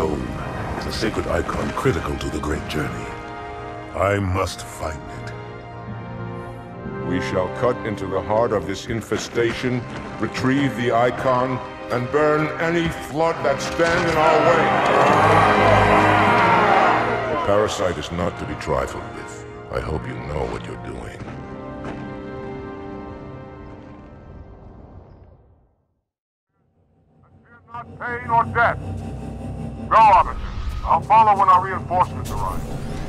soul is a sacred icon critical to the great journey. I must find it. We shall cut into the heart of this infestation, retrieve the icon, and burn any flood that stand in our way. The parasite is not to be trifled with. I hope you know what you're doing. I fear not pain or death. Go, officer. I'll follow when our reinforcements arrive.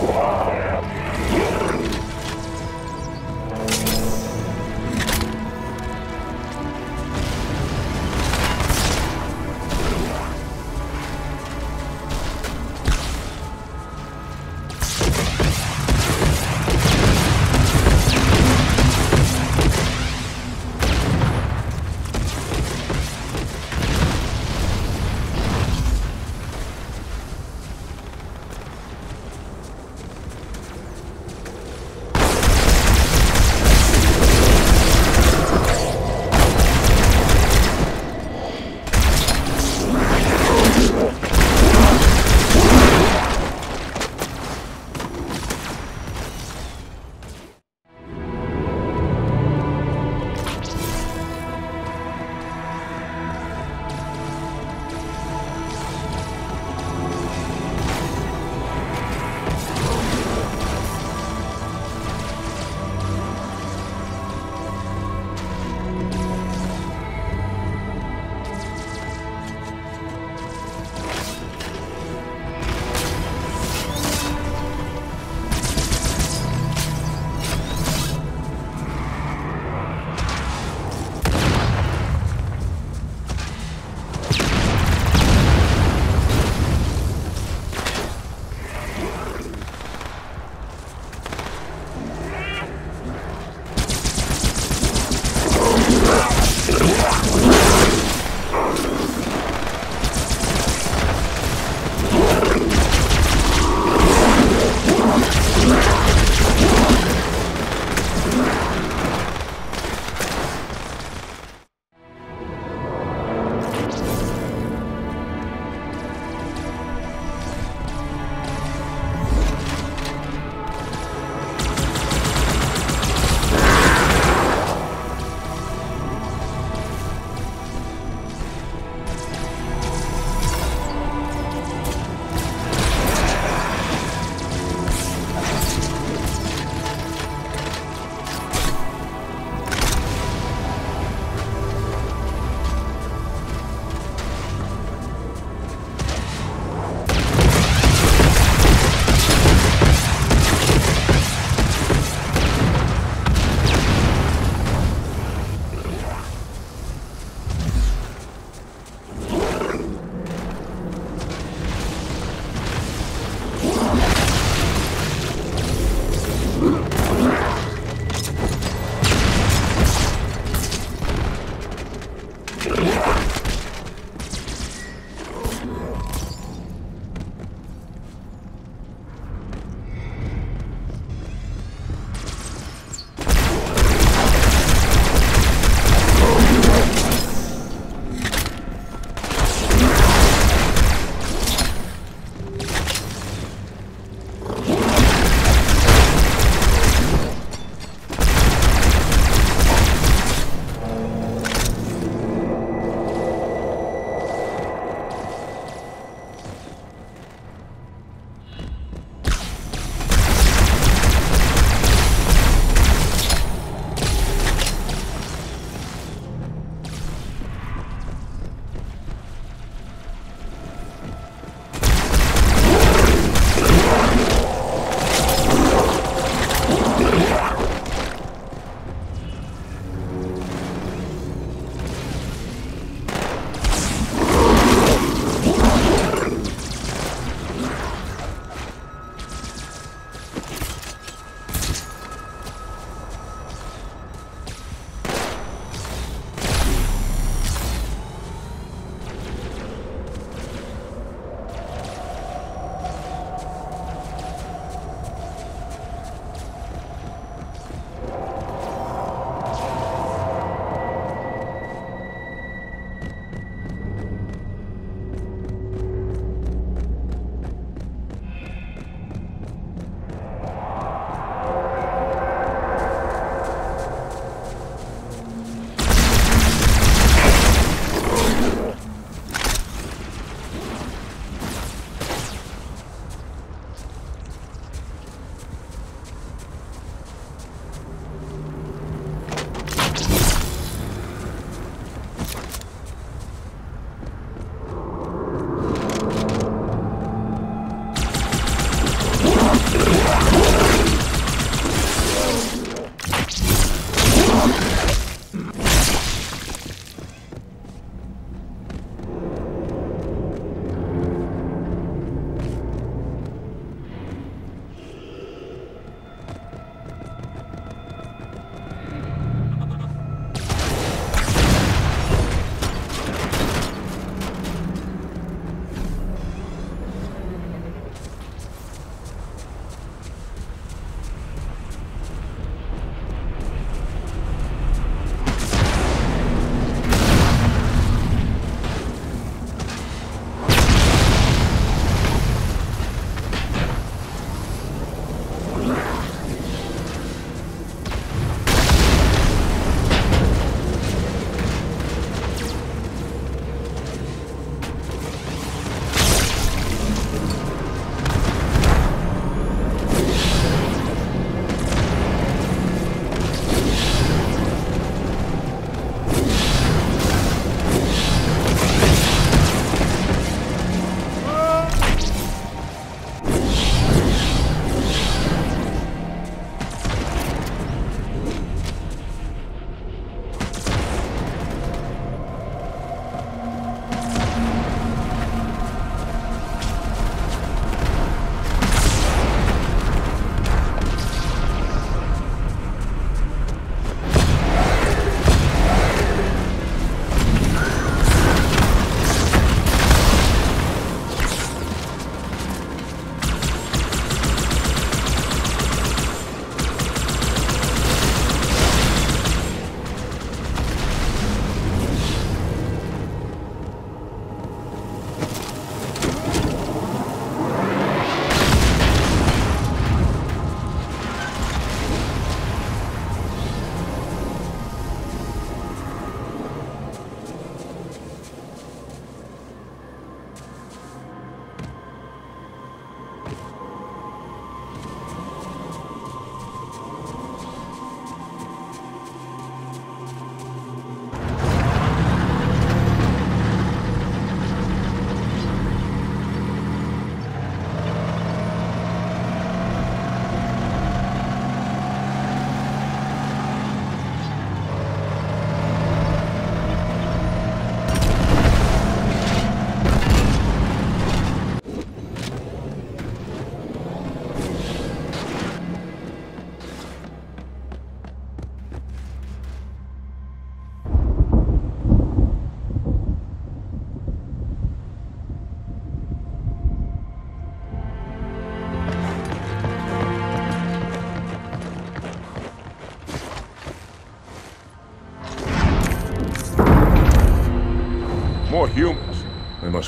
와.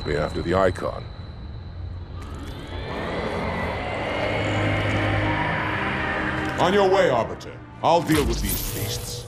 Be after the Icon. On your way, Arbiter. I'll deal with these beasts.